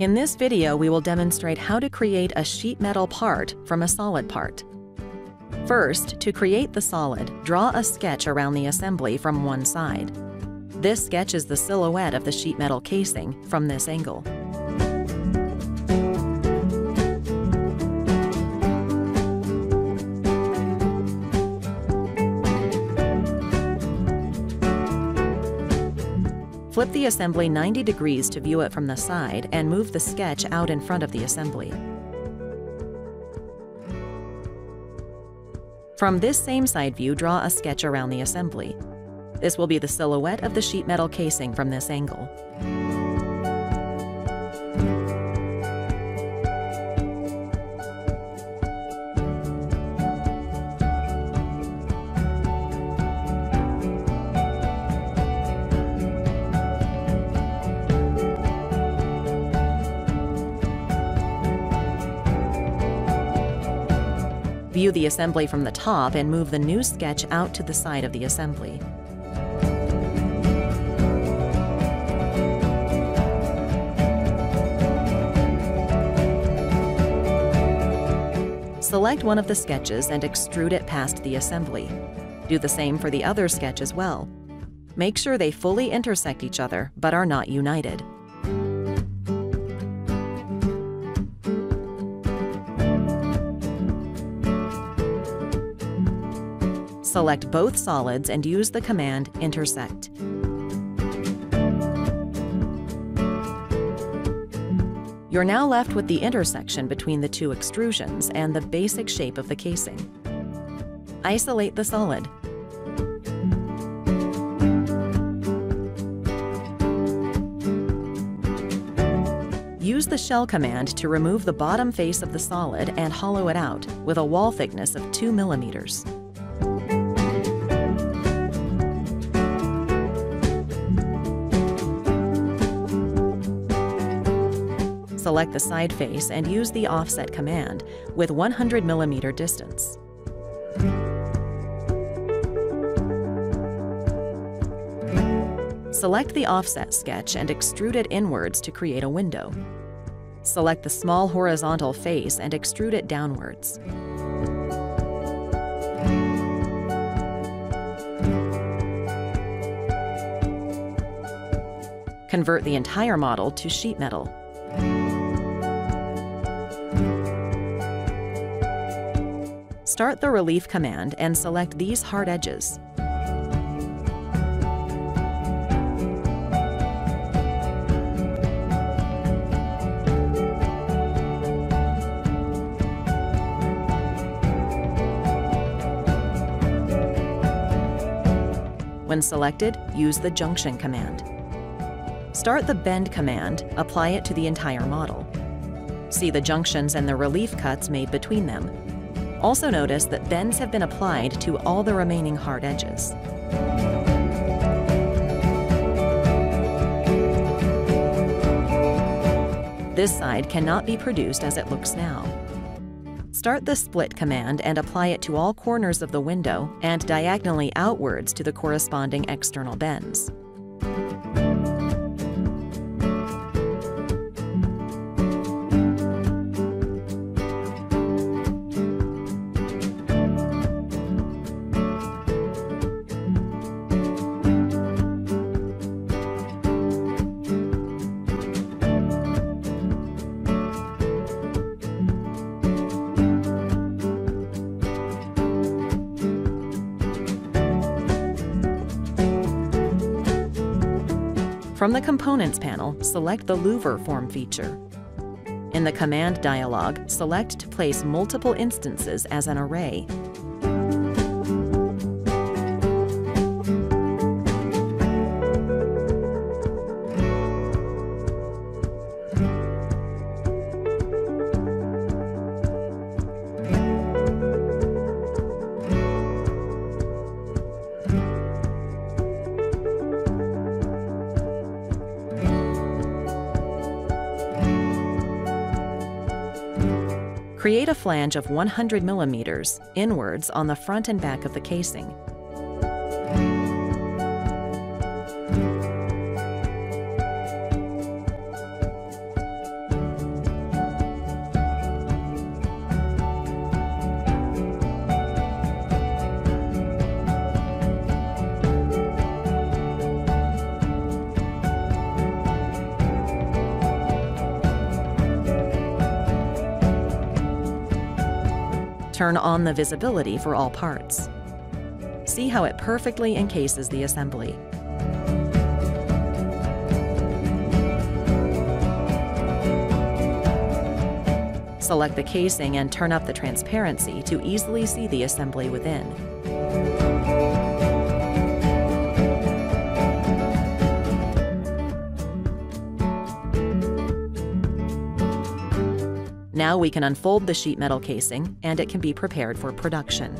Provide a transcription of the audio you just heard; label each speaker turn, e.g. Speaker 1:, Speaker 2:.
Speaker 1: In this video, we will demonstrate how to create a sheet metal part from a solid part. First, to create the solid, draw a sketch around the assembly from one side. This sketch is the silhouette of the sheet metal casing from this angle. Flip the assembly 90 degrees to view it from the side and move the sketch out in front of the assembly. From this same side view, draw a sketch around the assembly. This will be the silhouette of the sheet metal casing from this angle. View the assembly from the top and move the new sketch out to the side of the assembly. Select one of the sketches and extrude it past the assembly. Do the same for the other sketch as well. Make sure they fully intersect each other but are not united. Select both solids and use the command intersect. You're now left with the intersection between the two extrusions and the basic shape of the casing. Isolate the solid. Use the shell command to remove the bottom face of the solid and hollow it out with a wall thickness of 2 millimeters. Select the side face and use the offset command with 100 millimeter distance. Select the offset sketch and extrude it inwards to create a window. Select the small horizontal face and extrude it downwards. Convert the entire model to sheet metal. Start the relief command and select these hard edges. When selected, use the junction command. Start the bend command, apply it to the entire model. See the junctions and the relief cuts made between them, also notice that bends have been applied to all the remaining hard edges. This side cannot be produced as it looks now. Start the split command and apply it to all corners of the window and diagonally outwards to the corresponding external bends. From the Components panel, select the Louver form feature. In the command dialog, select to place multiple instances as an array Create a flange of 100 millimeters inwards on the front and back of the casing. Turn on the visibility for all parts. See how it perfectly encases the assembly. Select the casing and turn up the transparency to easily see the assembly within. Now we can unfold the sheet metal casing and it can be prepared for production.